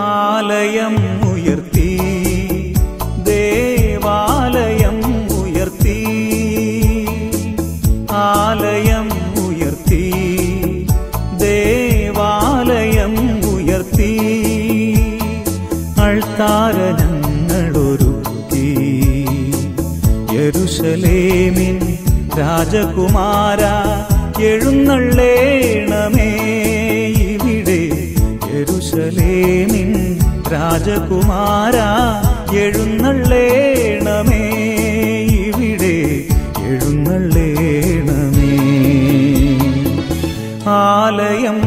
ആലയം ഉയർത്തി ദേവാലയം ഉയർത്തി ആലയം ഉയർത്തി ദേവാലയം ഉയർത്തി അൾത്താരനങ്ങളൊരുക്കി. യെരുശലേമിൻ രാജകുമാര എഴുന്നള്ളേണമേ രാജകുമാര എഴുന്നള്ളേണമേ ഇവിടെ എഴുന്നള്ളേണമേ. ആലയം